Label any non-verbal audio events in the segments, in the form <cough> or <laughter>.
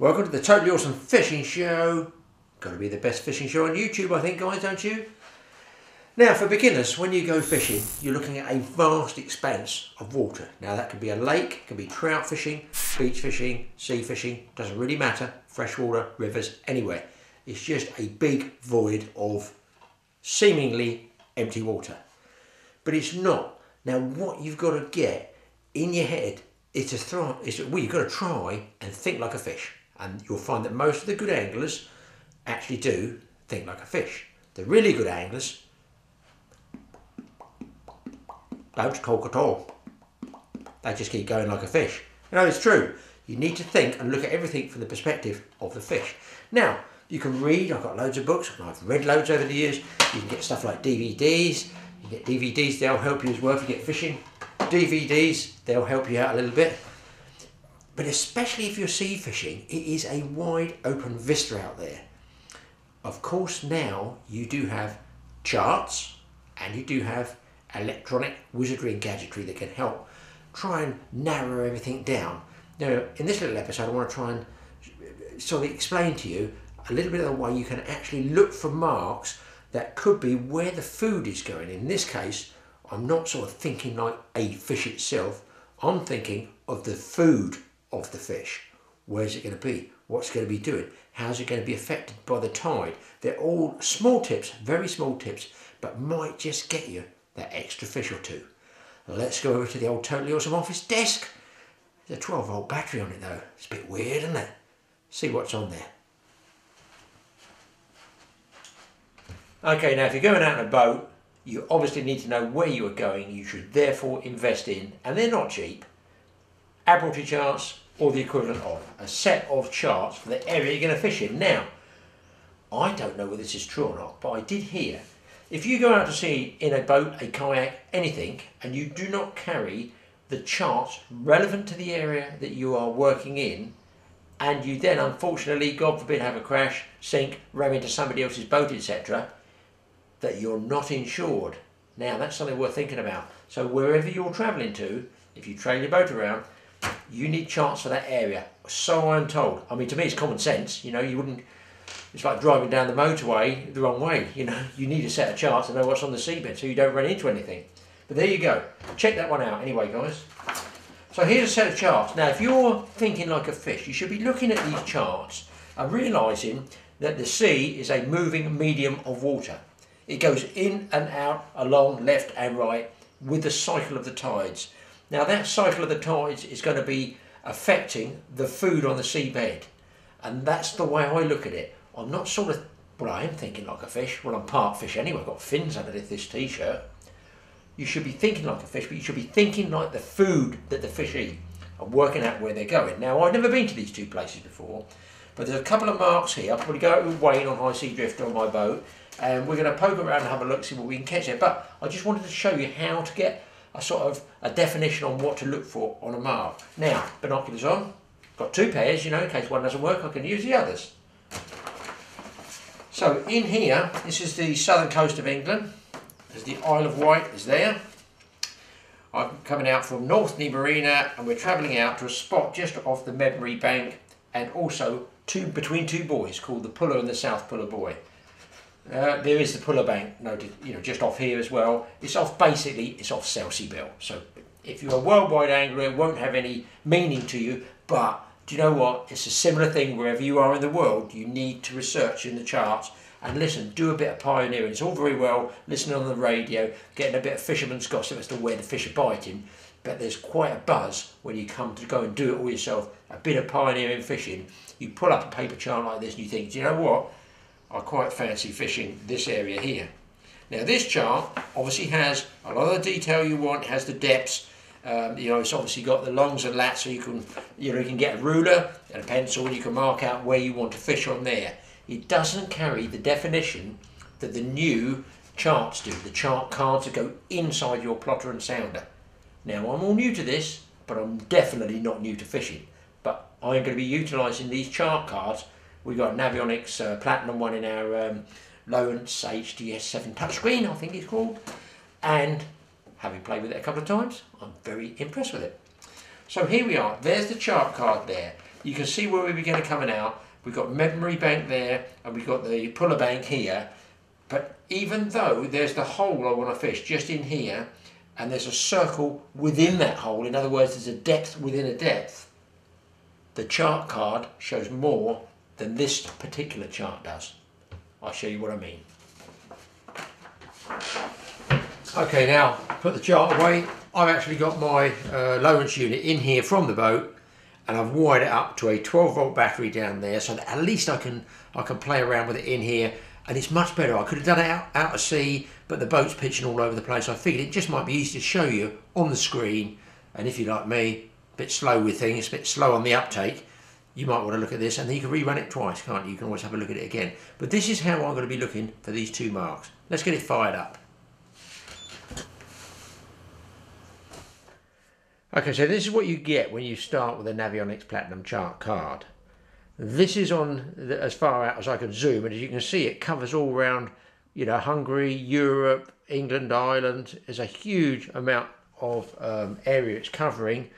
Welcome to the Totally Awesome Fishing Show. Got to be the best fishing show on YouTube, I think, guys, don't you? Now, for beginners, when you go fishing, you're looking at a vast expanse of water. Now, that could be a lake, can be trout fishing, beach fishing, sea fishing, doesn't really matter, freshwater, rivers, anywhere. It's just a big void of seemingly empty water. But it's not. Now, what you've got to get in your head is to throw, is to, well, you've got to try and think like a fish. And you'll find that most of the good anglers actually do think like a fish. The really good anglers don't talk at all. They just keep going like a fish. You know, it's true. You need to think and look at everything from the perspective of the fish. Now, you can read, I've got loads of books, and I've read loads over the years. You can get stuff like DVDs. You get DVDs, they'll help you as well if you get fishing. DVDs, they'll help you out a little bit. But especially if you're sea fishing, it is a wide open vista out there. Of course, now you do have charts and you do have electronic wizardry and gadgetry that can help try and narrow everything down. Now, in this little episode, I want to try and uh, sort of explain to you a little bit of the way you can actually look for marks that could be where the food is going. In this case, I'm not sort of thinking like a fish itself, I'm thinking of the food of the fish. Where's it going to be? What's going to be doing? How's it going to be affected by the tide? They're all small tips, very small tips, but might just get you that extra fish or two. Let's go over to the old Totally Awesome office desk. There's a 12 volt battery on it though. It's a bit weird, isn't it? See what's on there. Okay, now if you're going out in a boat, you obviously need to know where you are going. You should therefore invest in, and they're not cheap, Admiralty charts or the equivalent of a set of charts for the area you're going to fish in. Now, I don't know whether this is true or not, but I did hear if you go out to sea in a boat, a kayak, anything, and you do not carry the charts relevant to the area that you are working in, and you then unfortunately, God forbid, have a crash, sink, ram into somebody else's boat, etc., that you're not insured. Now, that's something worth thinking about. So, wherever you're travelling to, if you trail your boat around, you need charts for that area. So I'm told. I mean, to me, it's common sense. You know, you wouldn't. It's like driving down the motorway the wrong way. You know, <laughs> you need a set of charts to know what's on the seabed so you don't run into anything. But there you go. Check that one out anyway, guys. So here's a set of charts. Now, if you're thinking like a fish, you should be looking at these charts and realising that the sea is a moving medium of water. It goes in and out, along, left and right, with the cycle of the tides. Now that cycle of the tides is going to be affecting the food on the seabed. And that's the way I look at it. I'm not sort of, well I am thinking like a fish. Well I'm part fish anyway, I've got fins underneath this t-shirt. You should be thinking like a fish, but you should be thinking like the food that the fish eat and working out where they're going. Now I've never been to these two places before, but there's a couple of marks here. I'll probably go out with Wayne on High Sea drift on my boat and we're going to poke around and have a look, see what we can catch there. But I just wanted to show you how to get a sort of a definition on what to look for on a mark. Now, binoculars on, got two pairs, you know, in case one doesn't work, I can use the others. So in here, this is the southern coast of England. There's the Isle of Wight is there. I'm coming out from North Marina and we're travelling out to a spot just off the Medmery Bank and also two between two buoys called the Puller and the South Puller Buoy. Uh, there is the Puller Bank noted, you know, just off here as well. It's off basically, it's off Selsey Bill. So if you're a worldwide angler, it won't have any meaning to you. But do you know what? It's a similar thing wherever you are in the world. You need to research in the charts and listen. Do a bit of pioneering. It's all very well listening on the radio, getting a bit of fisherman's gossip as to where the fish are biting. But there's quite a buzz when you come to go and do it all yourself. A bit of pioneering fishing. You pull up a paper chart like this and you think, do you know what? I quite fancy fishing this area here. Now this chart obviously has a lot of the detail you want, has the depths, um, you know, it's obviously got the longs and lats so you can, you know, you can get a ruler and a pencil and you can mark out where you want to fish on there. It doesn't carry the definition that the new charts do, the chart cards that go inside your plotter and sounder. Now I'm all new to this, but I'm definitely not new to fishing. But I'm going to be utilising these chart cards We've got Navionics uh, Platinum one in our um, Lowrance HDS7 touchscreen, I think it's called. And having played with it a couple of times, I'm very impressed with it. So here we are, there's the chart card there. you can see where we began coming out. We've got Medmery bank there, and we've got the puller bank here. But even though there's the hole I want to fish just in here, and there's a circle within that hole, in other words, there's a depth within a depth, the chart card shows more than this particular chart does. I'll show you what I mean. Okay, now put the chart away. I've actually got my uh, Lowrance unit in here from the boat and I've wired it up to a 12 volt battery down there so that at least I can I can play around with it in here and it's much better. I could have done it out, out of sea but the boat's pitching all over the place. I figured it just might be easy to show you on the screen and if you're like me, a bit slow with things, a bit slow on the uptake, you might want to look at this and then you can rerun it twice, can't you? You can always have a look at it again. But this is how I'm going to be looking for these two marks. Let's get it fired up. Okay, so this is what you get when you start with a Navionics Platinum chart card. This is on the, as far out as I can zoom, and as you can see, it covers all around, you know, Hungary, Europe, England, Ireland. There's a huge amount of um, area it's covering,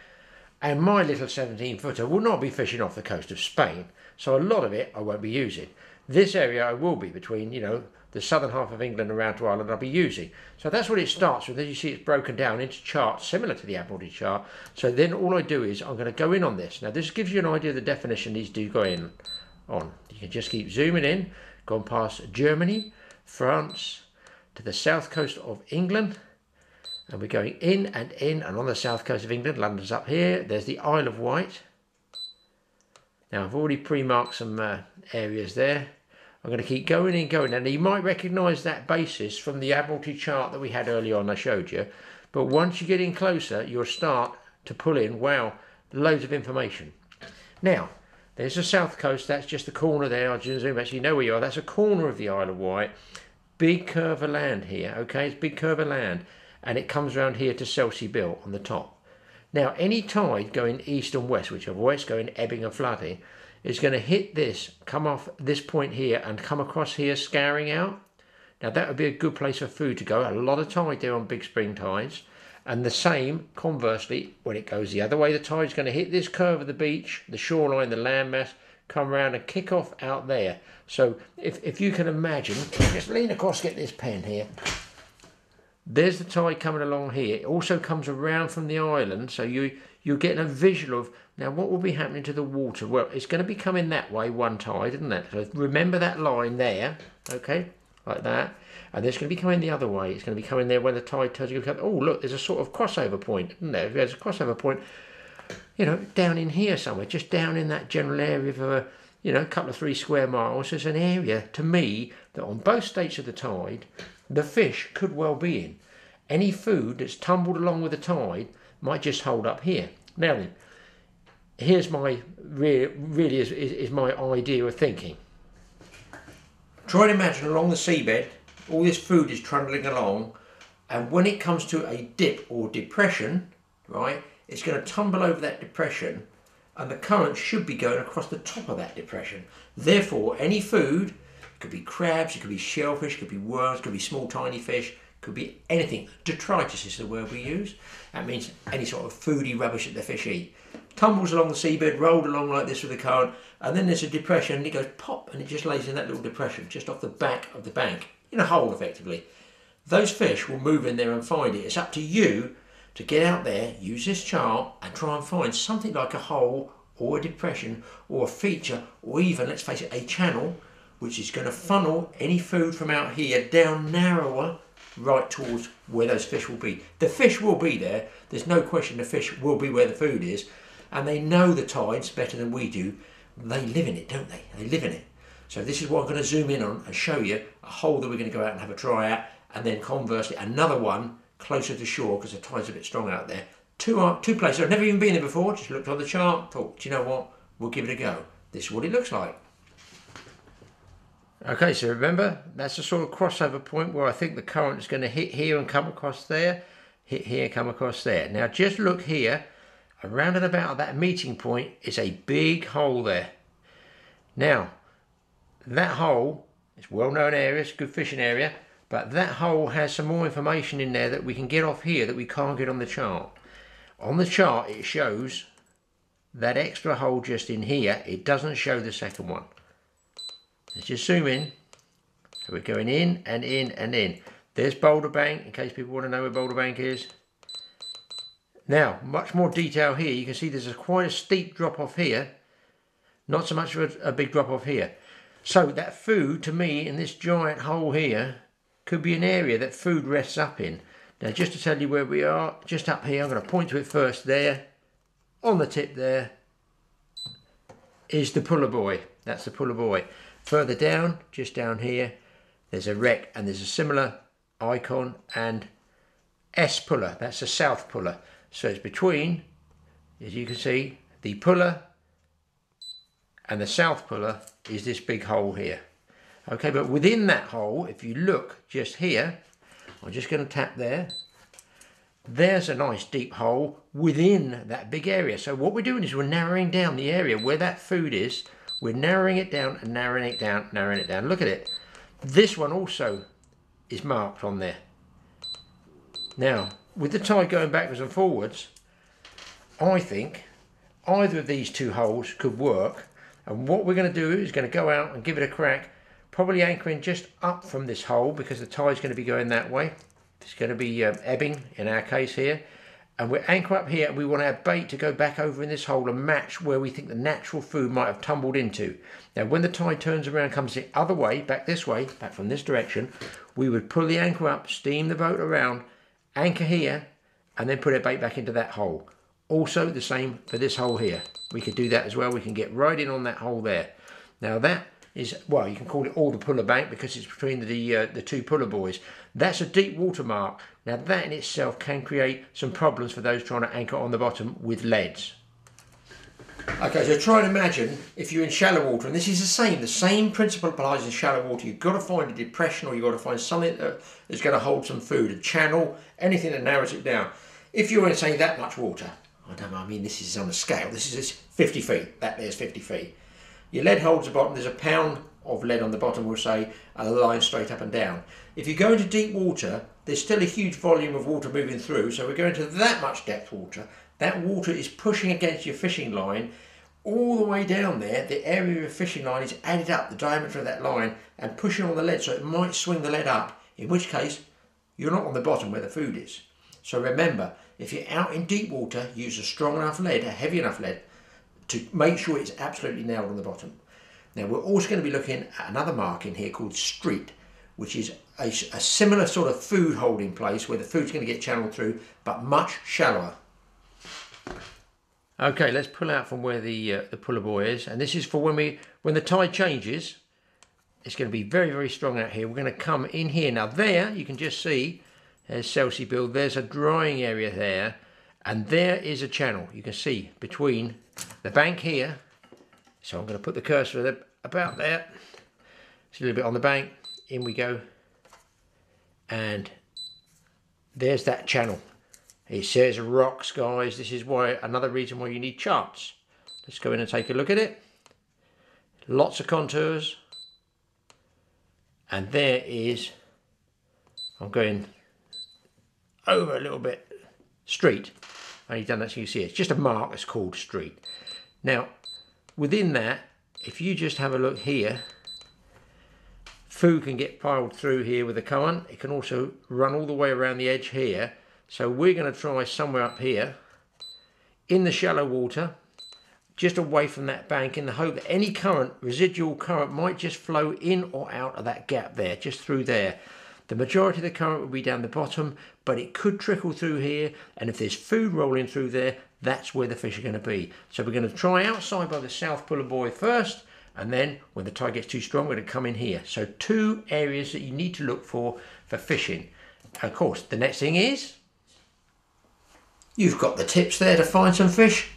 and my little 17 footer will not be fishing off the coast of Spain, so a lot of it I won't be using. This area I will be between, you know, the southern half of England around to Ireland I'll be using. So that's what it starts with. As you see, it's broken down into charts similar to the Admiralty chart. So then all I do is I'm going to go in on this. Now this gives you an idea of the definition these do go in on. You can just keep zooming in, going past Germany, France, to the south coast of England. And we're going in and in and on the south coast of England. London's up here. There's the Isle of Wight. Now I've already pre-marked some uh, areas there. I'm going to keep going and going. And you might recognise that basis from the Admiralty chart that we had earlier on I showed you. But once you get in closer, you'll start to pull in, wow, loads of information. Now, there's the south coast. That's just the corner there. I'll zoom so you know where you are. That's a corner of the Isle of Wight. Big curve of land here, okay? It's big curve of land. And it comes around here to Selsey Bill on the top. Now, any tide going east and west, which are always going ebbing and flooding, is going to hit this, come off this point here and come across here scouring out. Now that would be a good place for food to go. A lot of tide there on big spring tides. And the same, conversely, when it goes the other way, the tide's going to hit this curve of the beach, the shoreline, the landmass, come around and kick off out there. So if, if you can imagine, just lean across, get this pen here. There's the tide coming along here. It also comes around from the island, so you, you're getting a visual of now, what will be happening to the water? Well, it's going to be coming that way, one tide, isn't it? So remember that line there, okay, like that. And it's going to be coming the other way. It's going to be coming there when the tide turns. Oh, look, there's a sort of crossover point, isn't there? There's a crossover point, you know, down in here somewhere, just down in that general area of a, you know, a couple of three square miles. There's an area, to me, that on both states of the tide, the fish could well be in. Any food that's tumbled along with the tide might just hold up here. Now then, here's my really, really is, is, is my idea of thinking. Try and imagine along the seabed, all this food is trundling along, and when it comes to a dip or depression, right, it's going to tumble over that depression, and the current should be going across the top of that depression. Therefore, any food, could be crabs, it could be shellfish, it could be worms, it could be small tiny fish, could be anything. Detritus is the word we use. That means any sort of foody rubbish that the fish eat tumbles along the seabed, rolled along like this with the current, and then there's a depression and it goes pop and it just lays in that little depression just off the back of the bank, in a hole effectively. Those fish will move in there and find it. It's up to you to get out there, use this chart, and try and find something like a hole or a depression or a feature or even, let's face it, a channel which is going to funnel any food from out here down narrower right towards where those fish will be. The fish will be there. There's no question the fish will be where the food is and they know the tides better than we do. They live in it, don't they? They live in it. So this is what I'm going to zoom in on and show you a hole that we're going to go out and have a try at, and then conversely another one closer to shore because the tide's a bit strong out there. Two, two places. I've never even been there before. Just looked on the chart. Thought, do you know what? We'll give it a go. This is what it looks like. Okay, so remember that's a sort of crossover point where I think the current is going to hit here and come across there, hit here, come across there. Now just look here around and about that meeting point is a big hole there. Now, that hole is well-known area, it's a good fishing area, but that hole has some more information in there that we can get off here that we can't get on the chart. On the chart it shows that extra hole just in here, it doesn't show the second one. Let's just zoom in. So we're going in and in and in. There's Boulder Bank, in case people want to know where Boulder Bank is. Now, much more detail here. You can see there's a quite a steep drop off here. Not so much of a, a big drop off here. So that food, to me, in this giant hole here, could be an area that food rests up in. Now, just to tell you where we are, just up here, I'm going to point to it first there. On the tip there is the puller buoy. That's the puller buoy. Further down, just down here, there's a wreck and there's a similar icon and S puller. That's a south puller. So it's between, as you can see, the puller and the south puller is this big hole here. Okay, but within that hole, if you look just here, I'm just going to tap there. There's a nice deep hole within that big area. So what we're doing is we're narrowing down the area where that food is. We're narrowing it down and narrowing it down, narrowing it down. Look at it. This one also is marked on there. Now, with the tide going backwards and forwards, I think either of these two holes could work. And what we're going to do is going to go out and give it a crack, probably anchoring just up from this hole because the tide's going to be going that way. It's going to be um, ebbing in our case here. And we anchor up here and we want our bait to go back over in this hole and match where we think the natural food might have tumbled into. Now when the tide turns around comes the other way, back this way, back from this direction, we would pull the anchor up, steam the boat around, anchor here, and then put our bait back into that hole. Also the same for this hole here. We could do that as well. We can get right in on that hole there. Now that is, well, you can call it all the puller bank because it's between the, uh, the two puller buoys. That's a deep water mark. Now that in itself can create some problems for those trying to anchor on the bottom with leads. Okay, so try and imagine if you're in shallow water, and this is the same, the same principle applies in shallow water. You've got to find a depression or you've got to find something that is going to hold some food, a channel, anything that narrows it down. If you're in, say, that much water, I don't know, I mean, this is on a scale, this is 50 feet, that there's 50 feet. Your lead holds the bottom, there's a pound of lead on the bottom, we'll say, and a line straight up and down. If you go into deep water, there's still a huge volume of water moving through, so we're going to that much depth water that water is pushing against your fishing line all the way down there. The area of your fishing line is added up, the diameter of that line, and pushing on the lead, so it might swing the lead up, in which case you're not on the bottom where the food is. So remember, if you're out in deep water, use a strong enough lead, a heavy enough lead, to make sure it's absolutely nailed on the bottom. Now we're also going to be looking at another mark in here called street, which is a, a similar sort of food holding place where the food's going to get channeled through, but much shallower. Okay, let's pull out from where the uh, the puller buoy is, and this is for when we when the tide changes. It's going to be very very strong out here. We're going to come in here now. There you can just see there's Selsey Bill. There's a drying area there, and there is a channel. You can see between the bank here. So I'm going to put the cursor about there. It's a little bit on the bank. In we go, and there's that channel. It says rocks, guys. This is why another reason why you need charts. Let's go in and take a look at it. Lots of contours. And there is, I'm going over a little bit, street. Only done that so you see it. It's just a mark that's called street. Now, within that, if you just have a look here, food can get piled through here with the current. It can also run all the way around the edge here so we're going to try somewhere up here in the shallow water, just away from that bank in the hope that any current, residual current, might just flow in or out of that gap there, just through there. The majority of the current will be down the bottom, but it could trickle through here. And if there's food rolling through there, that's where the fish are going to be. So we're going to try outside by the South Puller Buoy first. And then when the tide gets too strong, we're going to come in here. So two areas that you need to look for for fishing. Of course, the next thing is You've got the tips there to find some fish.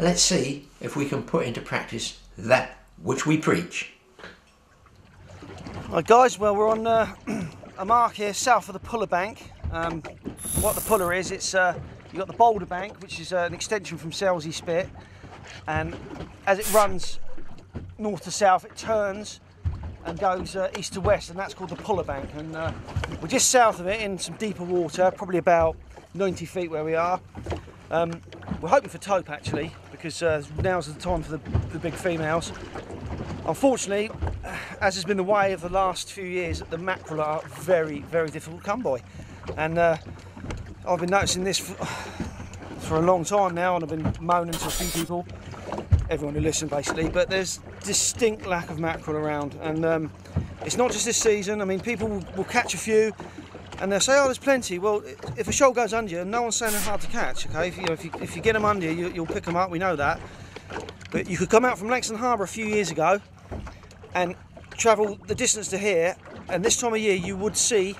Let's see if we can put into practice that which we preach. Right guys, well we're on uh, <clears throat> a mark here south of the Puller Bank. Um, what the Puller is, it's uh, you've got the Boulder Bank, which is uh, an extension from Selsey Spit, and as it runs north to south, it turns and goes uh, east to west, and that's called the Puller Bank. And uh, we're just south of it in some deeper water, probably about 90 feet where we are. Um, we're hoping for tope actually, because uh, now's the time for the, the big females. Unfortunately, as has been the way of the last few years, the mackerel are very, very difficult to come by. And uh, I've been noticing this for, <sighs> for a long time now, and I've been moaning to a few people, everyone who listens basically, but there's distinct lack of mackerel around. And um, it's not just this season, I mean, people will, will catch a few and they'll say, "Oh, there's plenty." Well, if a shoal goes under you, no one's saying they're hard to catch. Okay, if you, know, if you, if you get them under you, you, will pick them up. We know that. But you could come out from Lexington Harbour a few years ago and travel the distance to here, and this time of year you would see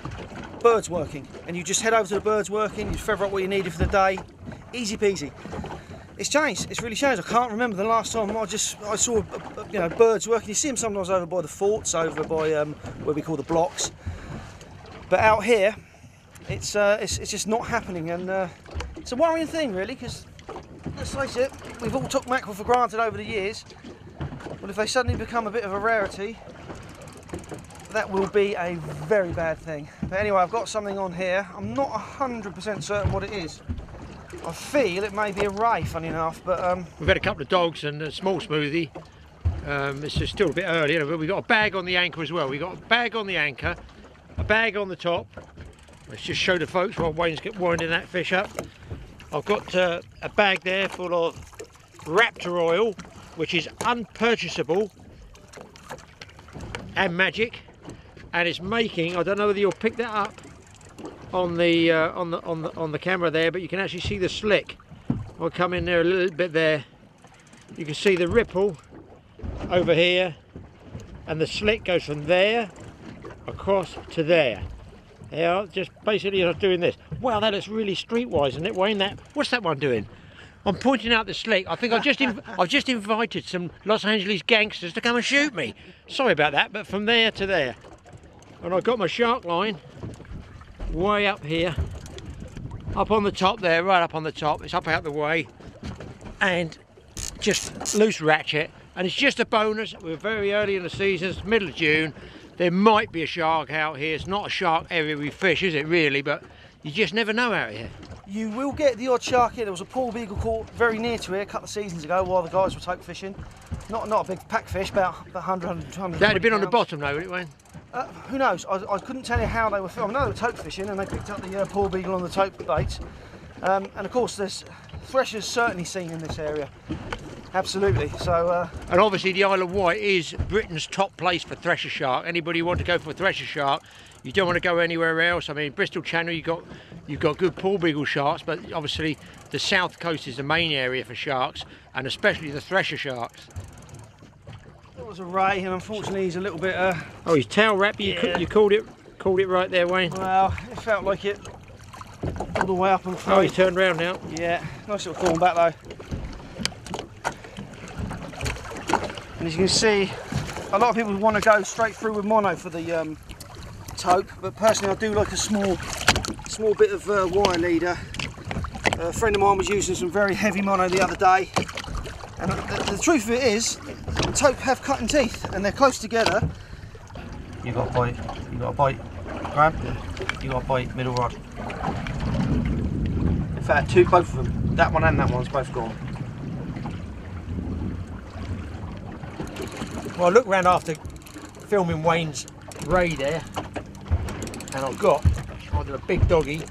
birds working, and you just head over to the birds working. You feather up what you needed for the day, easy peasy. It's changed. It's really changed. I can't remember the last time I just I saw you know birds working. You see them sometimes over by the forts, over by um, where we call the blocks but out here, it's, uh, it's, it's just not happening, and uh, it's a worrying thing, really, because let's face it, we've all took mackerel for granted over the years. Well, if they suddenly become a bit of a rarity, that will be a very bad thing. But anyway, I've got something on here. I'm not 100% certain what it is. I feel it may be a ray, funny enough, but... Um... We've had a couple of dogs and a small smoothie. Um, it's just still a bit early, but we've got a bag on the anchor as well. We've got a bag on the anchor a bag on the top. Let's just show the folks while Wayne's get winding that fish up. I've got uh, a bag there full of Raptor oil, which is unpurchasable and magic, and it's making. I don't know whether you'll pick that up on the uh, on the on the on the camera there, but you can actually see the slick. I'll come in there a little bit there. You can see the ripple over here, and the slick goes from there across to there. Yeah, just basically just doing this. Wow, that looks really streetwise, isn't it, Wayne? That what's that one doing? I'm pointing out the slick. I think I've just <laughs> I've just invited some Los Angeles gangsters to come and shoot me. Sorry about that, but from there to there, and I've got my shark line way up here, up on the top there, right up on the top. It's up out the way, and just loose ratchet. And it's just a bonus. We're very early in the season, it's middle of June, there might be a shark out here. It's not a shark area we fish, is it really? But you just never know out here. You will get the odd shark here. There was a porbeagle caught very near to here a couple of seasons ago while the guys were tope fishing. Not not a big pack fish, about 100, 100 That'd have been on the bottom though, would it, Wayne? Uh, who knows? I, I, couldn't tell you how they were. I know they were tope fishing and they picked up the uh, porbeagle on the tope bait. Um, and of course, there's threshers certainly seen in this area. Absolutely. So. Uh, and obviously, the Isle of Wight is Britain's top place for thresher shark. Anybody want to go for a thresher shark, you don't want to go anywhere else. I mean, Bristol Channel, you've got you've got good porbeagle sharks, but obviously the south coast is the main area for sharks, and especially the thresher sharks. That was a ray, and unfortunately, he's a little bit. Uh, oh, he's tail wrap. You, yeah. you called it called it right there, Wayne. Well, it felt like it all the way up and through. Oh, he's turned around now. Yeah, nice little falling back though. And as you can see, a lot of people want to go straight through with mono for the um, tope, but personally I do like a small, small bit of uh, wire leader. A friend of mine was using some very heavy mono the other day, and the, the truth of it is, tope have cutting teeth, and they're close together. You got a bite, you got a bite, grab, you got a bite, middle rod. In fact, two, both of them, that one and that one's both gone. Well, I looked around after filming Wayne's ray there, and I've got either a big doggy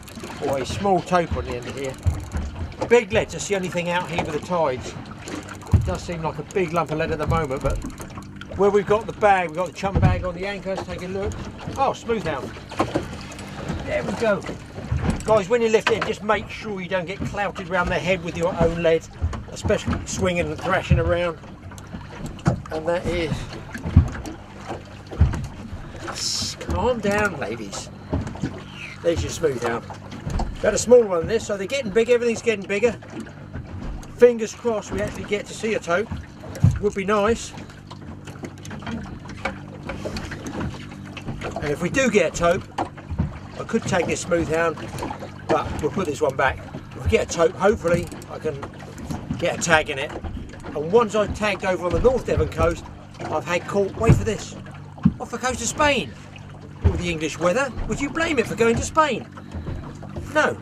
or a small tope on the end of here. Big lead, that's the only thing out here with the tides. It does seem like a big lump of lead at the moment, but where we've got the bag, we've got the chum bag on the anchor, let's take a look. Oh, smooth hound. There we go. Guys, when you lift in, just make sure you don't get clouted around the head with your own lead, especially swinging and thrashing around and that is calm down ladies there's your smooth out. Got a small one in this so they're getting big everything's getting bigger. Fingers crossed we actually get to see a tope would be nice. And if we do get a tope I could take this smooth hound but we'll put this one back. If we get a tope hopefully I can get a tag in it. And once I've tagged over on the North Devon coast, I've had caught, wait for this, off the coast of Spain the English weather, would you blame it for going to Spain? No.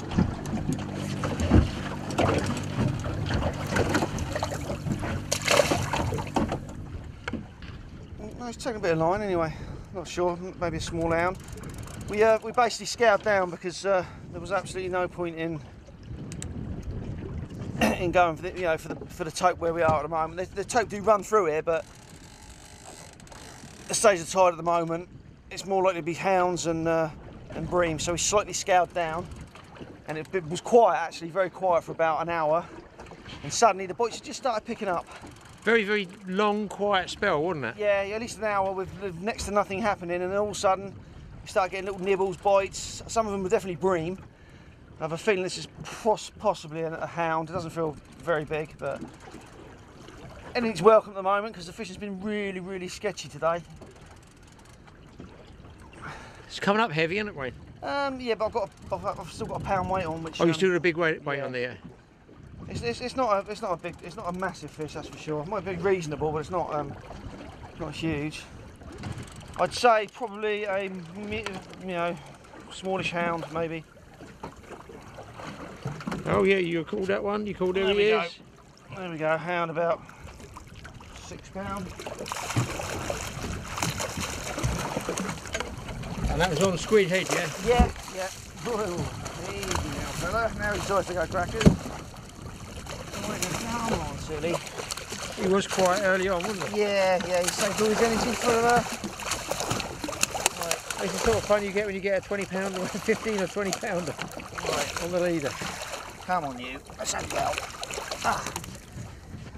Mm, no, it's taking a bit of line anyway. Not sure, maybe a small hound. We, uh, we basically scoured down because uh, there was absolutely no point in <clears throat> in going for the, you know, for the, for the tope where we are at the moment. The, the tope do run through here, but the stage of tide at the moment, it's more likely to be hounds and uh, and bream. So we slightly scoured down, and it, it was quiet actually, very quiet for about an hour. And suddenly the boys just started picking up. Very, very long, quiet spell, wasn't it? Yeah, at least an hour with, next to nothing happening, and then all of a sudden we start getting little nibbles, bites. Some of them were definitely bream. I have a feeling this is poss- possibly a, a hound. It doesn't feel very big, but anything's welcome at the moment because the fishing's been really, really sketchy today. It's coming up heavy, isn't it, Wayne? Um, yeah, but I've got a, I've, I've still got a pound weight on, which Oh, you um, still got a big weight, weight yeah. on there. It's, it's, it's not a it's not a big it's not a massive fish that's for sure. It might be reasonable, but it's not um not huge. I'd say probably a you know smallish hound maybe. Oh, yeah, you called that one? You called there, There he we go. is? There we go, hound about six pound. And that was on squid head, yeah? Yeah, yeah. Whoa, easy now, fella. Now he tries to go crackers. Come on, silly. He was quite early on, wasn't he? Yeah, yeah. He's saved all his energy for uh, the. It's the sort of fun you get when you get a 20 pounder, <laughs> 15 or 20 pounder Right, on the leader. come on, you. That's a well. Ah.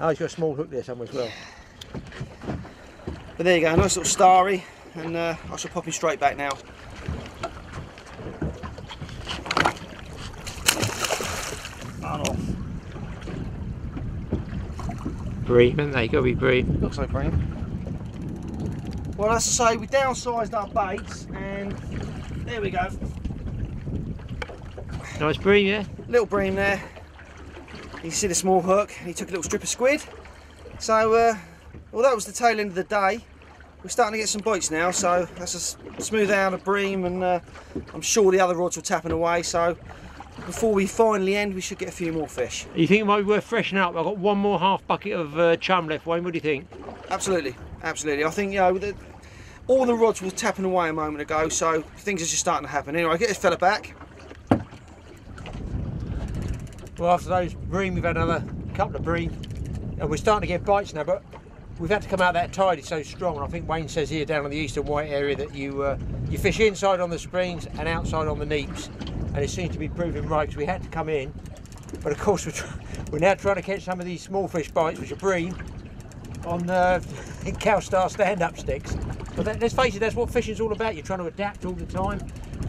Oh, he's got a small hook there somewhere as well. But there you go, nice little starry, and uh, I shall pop him straight back now. On off. Bream, and they got to be bream. Looks like cream. Well, as I say, we downsized our baits, and there we go. Nice bream, yeah? Little bream there. You can see the small hook, he took a little strip of squid. So, uh, well, that was the tail end of the day. We're starting to get some bites now, so that's a smooth out of bream, and uh, I'm sure the other rods were tapping away. So, before we finally end, we should get a few more fish. You think it might be worth freshening up? I've got one more half bucket of uh, chum left, Wayne. What do you think? Absolutely, absolutely. I think you know the, all the rods were tapping away a moment ago, so things are just starting to happen. Anyway, I get this fella back. Well, after those bream, we've had another couple of bream, and we're starting to get bites now, but we've had to come out that tide, it's so strong. And I think Wayne says here down on the eastern white area that you uh, you fish inside on the springs and outside on the neaps, and it seems to be proving right because we had to come in. But of course, <laughs> we're, we're now trying to catch some of these small fish bites, which are bream, on uh, <laughs> Cowstar stand-up sticks. But that, let's face it, that's what fishing's all about. You're trying to adapt all the time,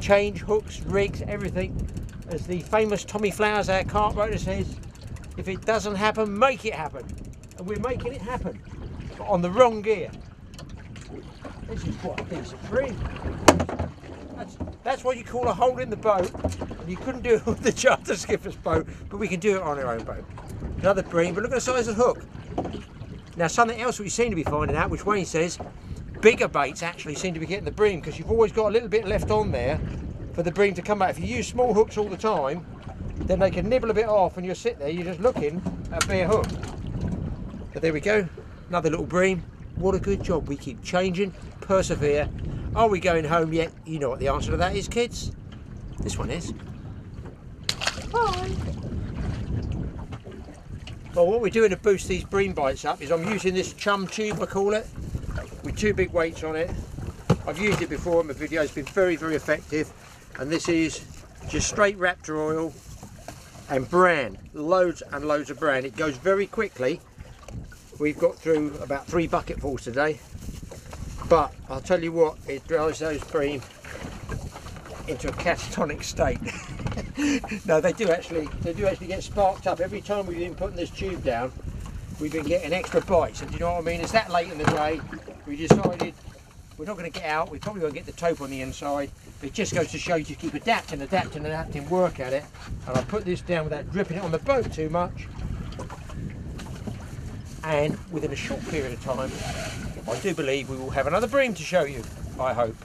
change hooks, rigs, everything. As the famous Tommy Flowers, our cartwriter, says, if it doesn't happen, make it happen. And we're making it happen, but on the wrong gear. This is quite a decent bream. That's, that's what you call a hole in the boat. And you couldn't do it with the charter skipper's boat, but we can do it on our own boat. Another bream, but look at the size of the hook. Now, something else we seem to be finding out, which Wayne says, bigger baits actually seem to be getting the bream because you've always got a little bit left on there for the bream to come back. If you use small hooks all the time, then they can nibble a bit off and you'll sit there, you're just looking at a bare hook. But there we go, another little bream. What a good job. We keep changing, persevere. Are we going home yet? You know what the answer to that is, kids. This one is. Bye. Well, what we're doing to boost these bream bites up is I'm using this chum tube, I call it, with two big weights on it. I've used it before in my video, it's been very, very effective. And this is just straight Raptor oil and bran, loads and loads of bran. It goes very quickly. We've got through about three bucketfuls today. But I'll tell you what, it drives those bream into a catatonic state. <laughs> no, they do actually, they do actually get sparked up. Every time we've been putting this tube down, we've been getting extra bites. And do you know what I mean? It's that late in the day, we decided we're not going to get out. We probably won't get the tope on the inside. It just goes to show you to keep adapting, adapting, adapting, work at it. And I put this down without dripping it on the boat too much. And within a short period of time, I do believe we will have another bream to show you. I hope.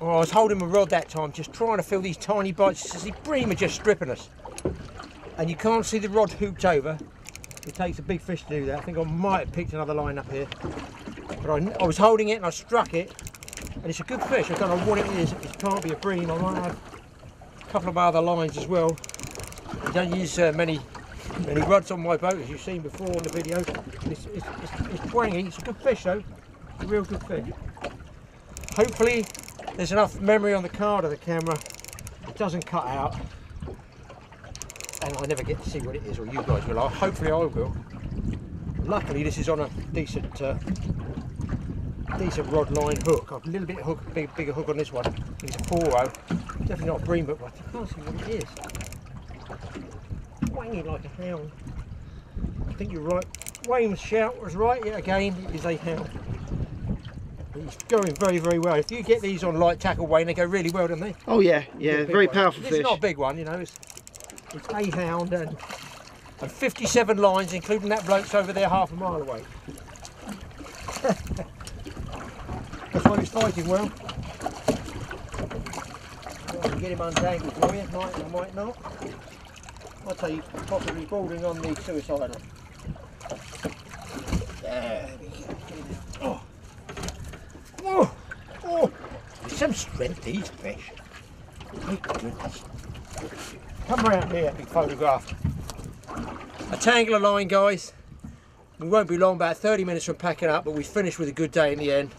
Well, I was holding my rod that time, just trying to feel these tiny bites. The bream are just stripping us. And you can't see the rod hooped over. It takes a big fish to do that. I think I might have picked another line up here. But I, I was holding it and I struck it. And it's a good fish. I don't know what it is. It can't be a bream. I might have a couple of other lines as well. I don't use uh, many many rods on my boat as you've seen before on the video. It's, it's, it's, it's twangy. It's a good fish though. It's a real good fish. Hopefully there's enough memory on the card of the camera. It doesn't cut out and I never get to see what it is, or you guys will. Hopefully, I will. Luckily, this is on a decent, uh, decent rod line hook. I've a little bit of hook, big, bigger hook on this one. It's a 4 Definitely not a bream, but I can't see what it is. Like a hound. I think you're right. Wayne's shout was right. Yet again, it is a hound. He's going very, very well. If you get these on light tackle, Wayne, they go really well, don't they? Oh yeah, yeah, very one. powerful this fish. It's not a big one, you know. It's, it's a hound and, and 57 lines, including that bloke's over there half a mile away. <laughs> That's why he's fighting well. I get him untangled for you, might or might not. I'll tell you, possibly bordering on the suicidal. There we go. Oh. Oh. Oh. Some strength, these fish. My goodness. Come round here, big photograph. A tangle of line, guys. We won't be long, about 30 minutes from packing up, but we finished with a good day in the end.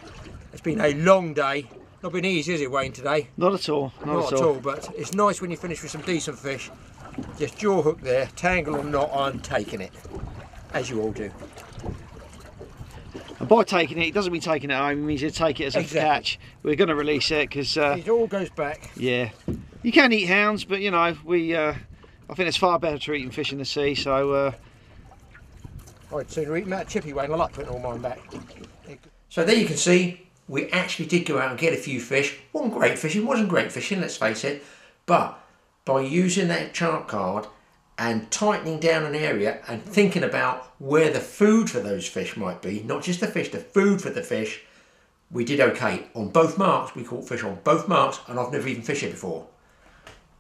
It's been a long day. Not been easy, is it, Wayne, today? Not at all. Not, Not at all, but it's nice when you finish with some decent fish. Just jaw hook there, tangle or not, I'm taking it. As you all do. And by taking it, it doesn't mean taking it home. It means you take it as a Exactly. catch. We're going to release it because, uh, It all goes back. yeah, you can eat hounds, but you know, we. Uh, I think it's far better to eating fish in the sea. So uh, I'd sooner eat that chippy Wayne. I like putting all mine back. So there you can see, we actually did go out and get a few fish. Wasn't great fishing, wasn't great fishing, let's face it. But by using that chart card and tightening down an area and thinking about where the food for those fish might be, not just the fish, the food for the fish, we did okay. On both marks, we caught fish on both marks, and I've never even fished it before.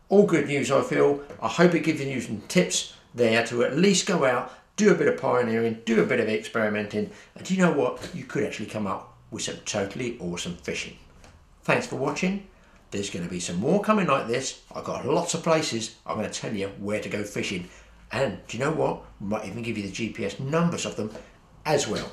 All good news, I feel. I hope it gives you some tips there to at least go out, do a bit of pioneering, do a bit of experimenting, and do you know what? You could actually come up with some totally awesome fishing. Thanks for watching. There's going to be some more coming like this. I've got lots of places I'm going to tell you where to go fishing. And do you know what? We might even give you the GPS numbers of them as well.